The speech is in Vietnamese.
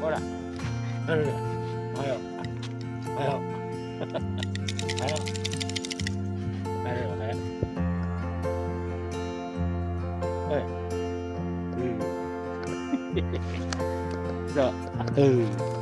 ほら。ほら。おはよう。おはよう。おはよう。おはよう。おはよう。おい。うん。そう。